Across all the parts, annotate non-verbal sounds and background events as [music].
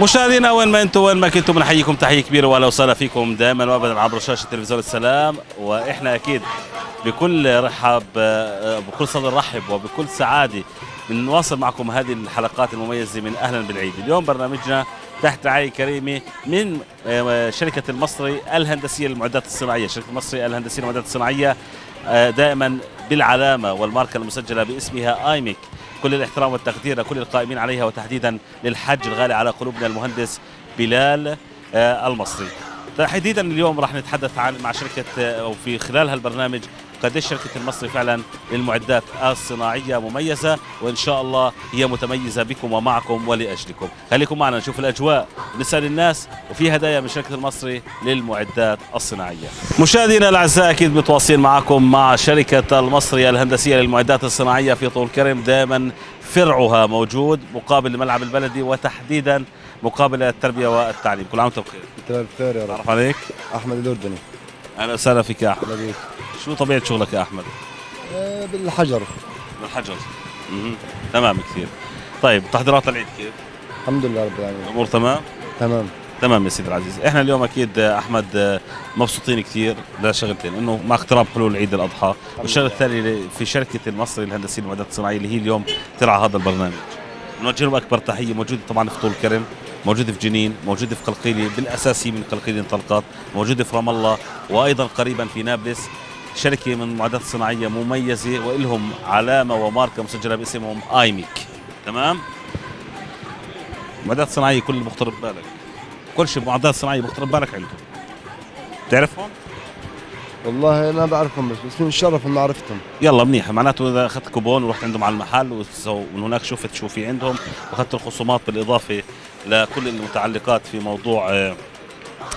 مشاهدينا وين ما أنتم وين ما كنتم بنحييكم تحية كبيرة واهلا وسهلا فيكم دائما وابدا عبر شاشة تلفزيون السلام. وإحنا أكيد بكل رحب بكل صدر رحب وبكل سعادة بنواصل معكم هذه الحلقات المميزة من أهلا بالعيد. اليوم برنامجنا تحت رعاية كريمة من شركة المصري الهندسية للمعدات الصناعية. شركة المصري الهندسية للمعدات الصناعية دائما بالعلامة والماركة المسجلة باسمها ايميك كل الاحترام والتقدير لكل القائمين عليها وتحديدا للحج الغالي على قلوبنا المهندس بلال المصري. تحديدا اليوم راح نتحدث عن مع شركة أو في خلال هالبرنامج قديش شركة المصري فعلا للمعدات الصناعية مميزة وإن شاء الله هي متميزة بكم ومعكم ولأجلكم. خليكم معنا نشوف الأجواء. نسأل الناس وفي هدايا من شركة المصري للمعدات الصناعية. مشاهدينا الأعزاء أكيد متواصلين معكم مع شركة المصري الهندسية للمعدات الصناعية في طول كرم. دائما فرعها موجود مقابل الملعب البلدي وتحديدا مقابل التربية والتعليم. كل عام وأنتم بخير. انت بخير يا رب. عليك؟ أحمد الأردني. أهلا وسهلا فيك يا أحمد. شو طبيعة شغلك يا أحمد؟ آه، بالحجر. بالحجر. مهم. تمام كثير. طيب تحضيرات العيد كيف؟ الحمد لله رب العالمين. الأمور تمام؟ تمام. تمام يا سيدي العزيز. إحنا اليوم أكيد أحمد مبسوطين كثير لشغلتين إنه مع اقتراب حلول عيد الأضحى والشغلة الثانية في شركة المصري الهندسية للمعدات الصناعية اللي هي اليوم ترعى هذا البرنامج. نوجه لهم أكبر تحية موجودة طبعا في طول كرم موجودة في جنين موجودة في قلقيلية بالأساس هي من قلقيلية طلقات موجودة في رام الله وأيضا قريبا في نابلس. شركة من المعدات الصناعيه مميزة وإلهم علامة وماركة مسجلة باسمهم ايميك تمام؟ معدات صناعية كل اللي بخطر ببالك كل شيء معدات صناعية بخطر ببالك عندهم. تعرفهم؟ والله أنا بعرفهم بس بس من الشرف ان معرفتهم يلا منيح. معناته إذا أخذت كوبون ورحت عندهم على المحل ومن هناك شفت شو في عندهم وأخذت الخصومات بالإضافة لكل المتعلقات في موضوع آه،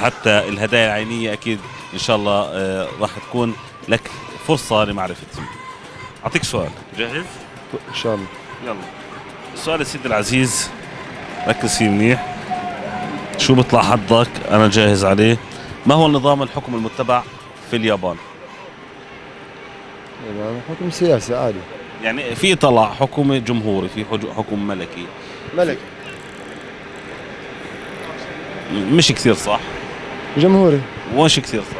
حتى الهدايا العينية أكيد إن شاء الله آه، راح تكون لك فرصة لمعرفتهم أعطيك سؤال. جاهز؟ إن شاء الله. يلا. السؤال يا سيدي العزيز ركز فيه منيح. شو بيطلع حظك؟ أنا جاهز عليه. ما هو النظام الحكم المتبع في اليابان؟ يعني حكم سياسي عادي. يعني في طلع حكم جمهوري في حكم ملكي. ملك م- مش كثير صح؟ جمهوري. ومش كثير صح.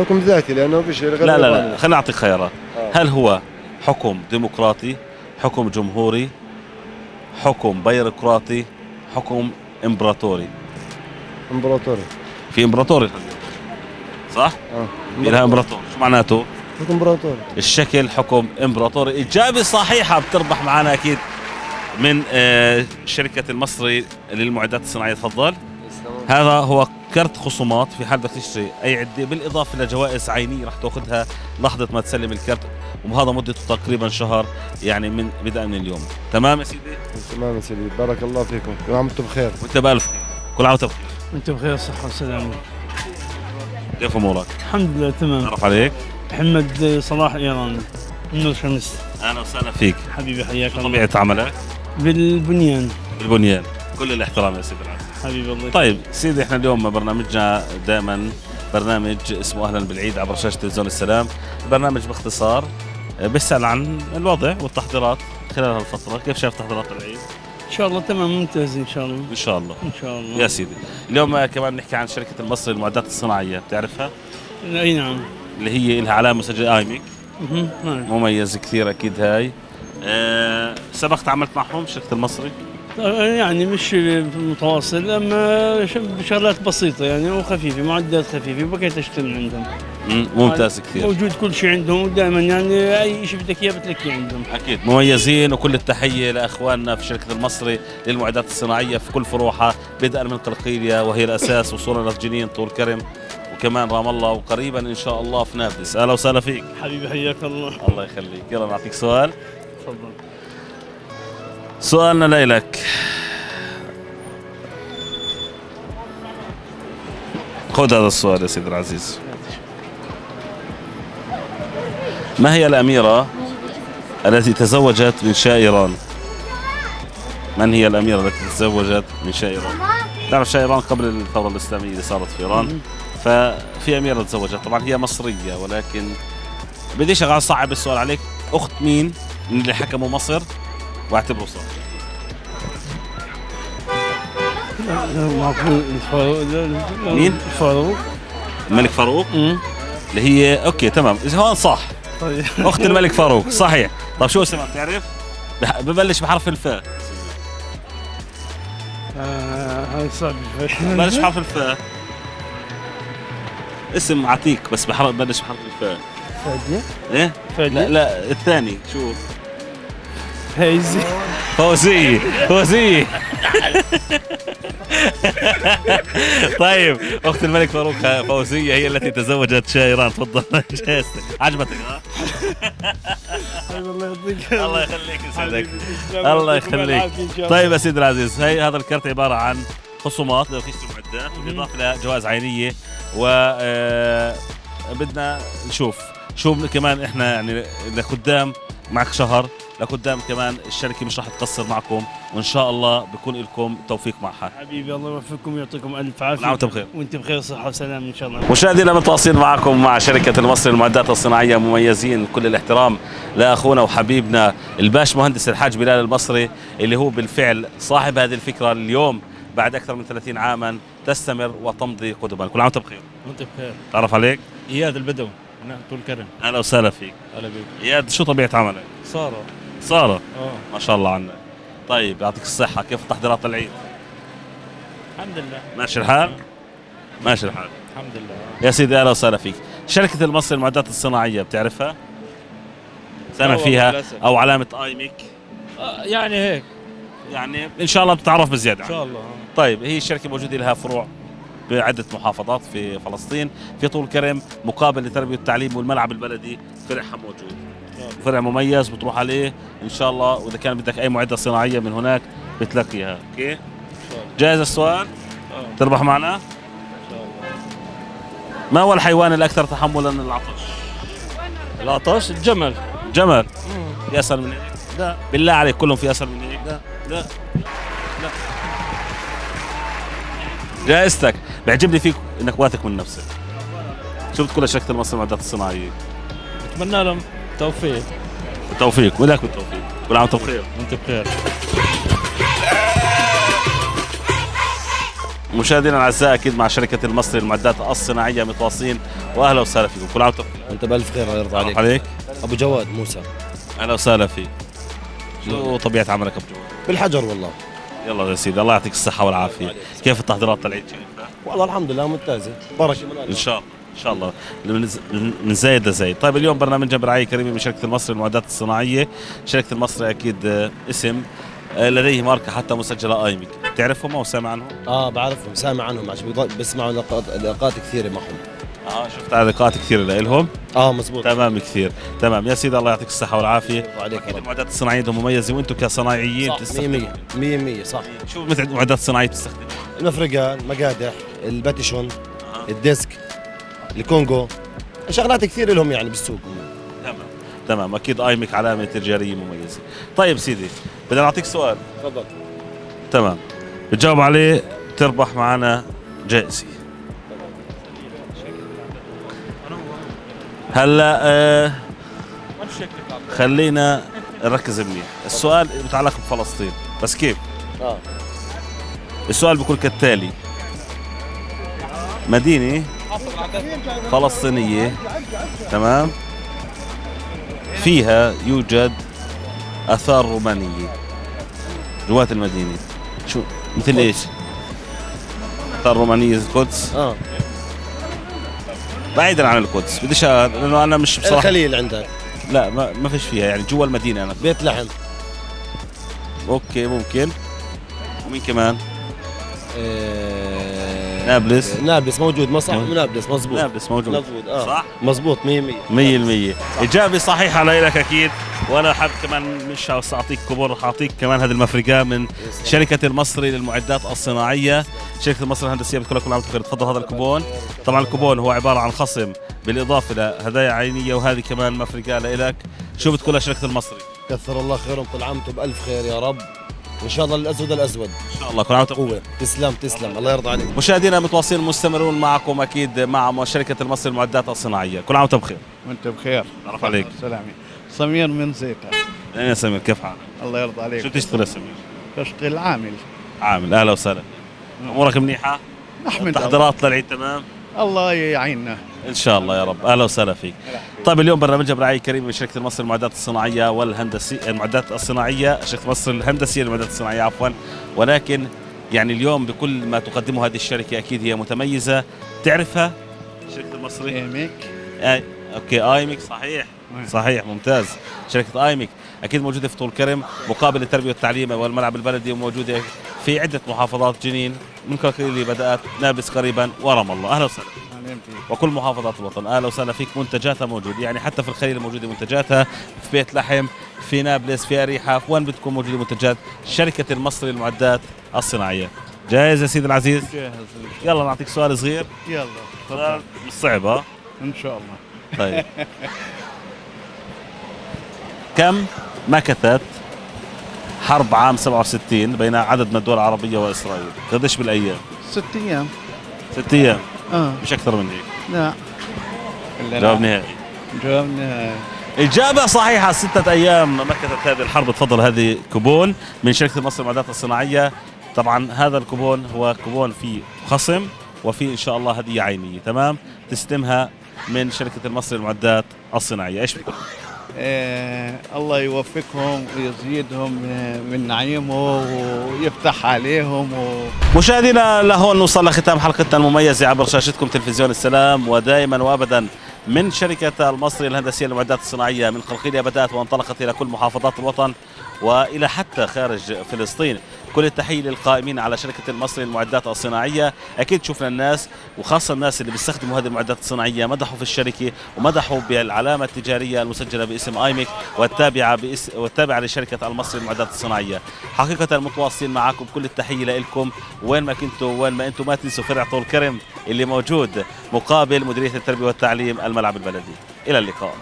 حكم ذاتي لأنه فيش غير لا لا. لا خليني أعطيك خيارات. آه. هل هو حكم ديمقراطي حكم جمهوري حكم بيروقراطي حكم إمبراطوري؟ إمبراطوري. في إمبراطوري. صح؟ آه. لها امبراطور شو معناته؟ حكم إمبراطوري. الشكل حكم إمبراطوري. اجابه صحيحه بتربح معنا أكيد من آه، شركة المصري للمعدات الصناعية. تفضل. هذا هو كرت خصومات في حال بدك تشتري أي عدة بالإضافة لجوائز عينية راح تأخذها لحظة ما تسلم الكرت وهذا مدته تقريبا شهر يعني من بدءا من اليوم. تمام يا سيدي؟ تمام يا سيدي. بارك الله فيكم. كل عام وأنتم بخير. وانت بألف. خير. كل عام وانت بخير. انت بخير صحة وسلامة. كيف أمورك؟ الحمد لله تمام. تعرف عليك. محمد صلاح ايراني من شمس أهلا وسهلا فيك. حبيبي حياك الله. طبيعة عملك؟ بالبنيان. بالبنيان. كل الاحترام يا سيدي العزيز حبيبي الله طيب سيدي إحنا اليوم برنامجنا دائما برنامج اسمه أهلا بالعيد عبر شاشة تلفزيون السلام. برنامج باختصار آه، بيسأل عن الوضع والتحضيرات خلال هالفترة كيف شايف تحضيرات العيد؟ إن شاء الله تمام ممتاز إن شاء الله. إن شاء الله. إن شاء الله. يا سيدي اليوم كمان نحكي عن شركة المصري للمعدات الصناعية بتعرفها؟ إي نعم. اللي هي لها علامة مسجله ايميك. نعم. مميز كثير أكيد هاي. أه سبق تعاملت معهم شركة المصري؟ يعني مش متواصل أما ش- بشغلات بسيطة يعني وخفيفة معدات خفيفة بقيت اشتغل عندهم. مم، ممتاز كثير. موجود كل شيء عندهم ودائما يعني أي شيء بدك إياه بتلاقيه عندهم. أكيد. مميزين وكل التحية لأخواننا في شركة المصري للمعدات الصناعية في كل فروعها بدءا من قلقيليه وهي الأساس وصولا لجنين طول كرم وكمان رام الله وقريبا إن شاء الله في نابلس. أهلا وسهلا فيك. حبيبي حياك الله. الله يخليك. يلا نعطيك سؤال. تفضل. سؤالنا لك خذ هذا السؤال يا سيدي العزيز. ما هي الأميرة التي تزوجت من شاه إيران؟ من هي الأميرة التي تزوجت من شاه إيران؟ تعرف شاه إيران قبل الثورة الإسلامية اللي صارت في إيران. ففي أميرة تزوجت. طبعا هي مصرية ولكن بديش أصعب السؤال عليك. أخت مين؟ من اللي حكموا مصر؟ واعتبره صح لا- مين؟ الفاروق الملك فاروق. اللي هي okay تمام. إذا هون صح طيب. أخت الملك فاروق صحيح. طيب شو اسمها بتعرف ببلش بحرف الفاء آه، هاي صعب شوي. ببلش بحرف الفاء اسم عتيق بس بحرف ببلش بحرف الفاء فادية إيه؟ لا فادية لا الثاني شو؟ هايزي فوزية فوزية طيب أخت الملك فاروق فوزية هي التي تزوجت شايران تفضل. [laughs] عجبتك [laughs] الله يعطيك الله يخليك. يسعدك الله. يخليك طيب يا سيدي العزيز هي هذا الكرت عبارة عن خصومات لرخيص المعدات بالإضافة لجوائز عينية و آه، بدنا نشوف شو كمان إحنا يعني لقدام معك شهر. لقدام كمان الشركة مش راح تقصر معكم وإن شاء الله بكون لكم توفيق معها حبيبي الله يوفقكم ويعطيكم ألف كل عام عافية. وأنتم بخير وأنت بخير صحة وسلام إن شاء الله. مشاهدينا متواصلين معكم مع شركة المصري للمعدات الصناعية مميزين كل الاحترام لأخونا وحبيبنا الباش مهندس الحاج بلال المصري اللي هو بالفعل صاحب هذه الفكرة اليوم بعد أكثر من 30 عاما تستمر وتمضي قدما. كل عام وأنت بخير. وأنت بخير. تعرف عليك؟ إياد البدوي. نعم طول كرم أهلا وسهلا فيك. هلا بيك. إياد شو طبيعة عملك؟ سارة. سارة. آه. ما شاء الله عنك. طيب يعطيك الصحة. كيف تحضيرات العيد؟ الحمد لله. ماشي الحال؟ ماشي الحال. الحمد لله. يا سيدي أهلا وسهلا فيك. شركة المصري للمعدات الصناعية بتعرفها؟ سامع فيها. أو علامة ايميك آه يعني هيك. يعني إن شاء الله بتتعرف بزيادة إن. شاء الله. آه. طيب هي الشركة موجودة لها فروع بعدة محافظات في فلسطين. في طول كرم مقابل للتربية والتعليم والملعب البلدي فرعها موجود. فرع مميز بتروح عليه إن شاء الله. وإذا كان بدك أي معدة صناعية من هناك بتلاقيها أوكي؟ جاهز السؤال؟ تربح معنا؟ ان شاء الله ما هو الحيوان الأكثر تحملا للعطش؟ العطاش الجمل. جمل. في أسهل من هيك؟ لا. بالله عليك كلهم في أسهل من هيك؟ لا. لا. لا. جائزتك. بيعجبني فيك إنك واثق من نفسك. شو بتقول لشركة المصري للمعدات الصناعية؟ بتمنى لهم. توفيق بالتوفيق. ولك بالتوفيق. كل عام وأنتم بخير وانت بخير مشاهدينا الأعزاء أكيد مع شركة المصري للمعدات الصناعية متواصلين. وأهلا وسهلا فيكم. كل عام وأنتم بخير أنت بألف خير الله يرضى عليك. عليك. أبو جواد موسى. أهلا وسهلا فيك. شو طبيعة عملك أبو جواد؟ بالحجر والله. يلا يا سيدي الله يعطيك الصحة والعافية. كيف التحضيرات للعيد والله الحمد لله ممتازة. بركه إن شاء الله. إن شاء الله. من من زايد لزايد. طيب اليوم برنامجنا برعاية كريمة من شركة المصري للمعدات الصناعية. شركة المصري أكيد آه، اسم آه، لديه ماركة حتى مسجلة ايميك بتعرفهم أو سامع عنهم؟ آه بعرفهم سامع عنهم. عشان بسمعوا لقاءات لقاءات كثيرة معهم. آه شفت تعليقات كثير لهم آه مزبوط. تمام كثير. تمام. يا سيدي الله يعطيك الصحة والعافية. يرضى عليك أكيد. المعدات الصناعية مميزة وأنتم كصناعيين صح 100 تستخدموا 100 100 صح. شو مثل معدات صناعيه بتستخدموا المفرقة المقادح الباتيشون ال disc. الكونغو شغلات كثير لهم يعني بالسوق. تمام. تمام. أكيد ايميك علامة تجارية مميزة. طيب سيدي بدنا نعطيك سؤال. تفضل. تمام. بتجاوب عليه تربح معنا جائزة. هلأ آه خلينا نركز منيح. السؤال متعلق بفلسطين. بس كيف؟ آه. السؤال بيكون كالتالي. مدينة فلسطينية. تمام. فيها يوجد آثار رومانية. جوات المدينة. شو مثل إيش؟ آثار رومانية القدس؟ آه. بعيدا عن القدس. بديش لأنه أنا مش بصراحة الخليل عندك. لا ما, ما فيش فيها يعني جوا المدينة أنا. بيت لحم. okay ممكن. ومين كمان؟ آه نابلس. نابلس موجود مصح. نابلس مزبوط نابلس موجود. مزبوط آه. صح؟ مزبوط 100 100 100% إجابة صحيحة لك أكيد. وأنا حاب كمان مش أعطيك كبر حأعطيك كمان هذه المفرقة من شركة المصري للمعدات الصناعية. شركة المصري الهندسية بتقول لك كل عام بخير تفضل هذا الكوبون. طبعا الكوبون هو عبارة عن خصم بالإضافة لهدايا عينية وهذه كمان مفرقة لإلك. شو بتقول لشركة المصري؟ كثر الله خيرهم وأنتم بألف خير يا رب. إن شاء الله الأسود الأسود. إن شاء الله كل عام. قوة. تسلم تسلم. الله يرضى عليك. مشاهدينا متواصلين مستمرون معكم أكيد مع شركة المصري للمعدات الصناعية. كل عام وأنت بخير. وأنت بخير. تعرف عليك. سلامي سمير من زيتا. يا سمير كيف حالك؟ الله يرضى عليك. شو بتشتغل يا سمير؟ بشتغل عامل. عامل. أهلا وسهلا. أمورك منيحة؟ نحمد الله. تحضيرات للعيد تمام؟ الله يعيننا. إن شاء الله يا رب. أهلا وسهلا فيك. طيب اليوم برنامجنا برعاية كريمة من شركة مصر للمعدات الصناعية والهندسية المعدات الصناعية شركة مصر الهندسية للمعدات الصناعية عفوا. ولكن يعني اليوم بكل ما تقدمه هذه الشركة أكيد هي متميزة. تعرفها؟ شركة المصري إيميك. آي okay آيميك صحيح. نعم. صحيح ممتاز. شركة آيميك. أكيد موجودة في طول كرم مقابل التربية والتعليم والملعب البلدي وموجودة في عدة محافظات جنين من كركيل اللي بدأت نابلس قريبا ورام الله. أهلا وسهلا. وكل محافظات الوطن. أهلا وسهلا فيك منتجاتها موجوده يعني حتى في الخليل موجودة منتجاتها في بيت لحم في نابلس في أريحة وين بتكون موجودة منتجات شركة المصري للمعدات الصناعية. جاهز يا سيدي العزيز؟ جاهز يلا نعطيك سؤال صغير. يلا سؤال مش صعب ها؟ إن شاء الله. طيب. كم؟ مكثت حرب عام 67 بين عدد من الدول العربية وإسرائيل. قديش بالأيام؟ ست أيام. ست أيام؟ آه. مش أكثر من هيك. لا. جواب نهائي. جواب نهائي. إجابة صحيحة ستة أيام مكثت هذه الحرب. تفضل هذه كوبون من شركة مصر للمعدات الصناعية. طبعا هذا الكوبون هو كوبون فيه خصم وفي إن شاء الله هدية عينية. تمام؟ تستلمها من شركة المصري للمعدات الصناعية. إيش بتقول؟ آه الله يوفقهم ويزيدهم آه، من نعيمه ويفتح عليهم و... مشاهدينا لهون نوصل لختام حلقتنا المميزة عبر شاشتكم تلفزيون السلام ودائما وابدا من شركة المصري الهندسية للمعدات الصناعية. من قلقيلية بدأت وانطلقت إلى كل محافظات الوطن. وإلى حتى خارج فلسطين. كل التحية للقائمين على شركة المصري للمعدات الصناعية. أكيد شفنا الناس وخاصة الناس اللي بيستخدموا هذه المعدات الصناعية مدحوا في الشركة ومدحوا بالعلامة التجارية المسجلة باسم آيميك والتابعة باسم والتابعة لشركة المصري للمعدات الصناعية. حقيقة متواصلين معكم كل التحية لكم وين ما كنتوا وين ما أنتم ما تنسوا فرع طول كرم اللي موجود مقابل مديرية التربية والتعليم الملعب البلدي. إلى اللقاء.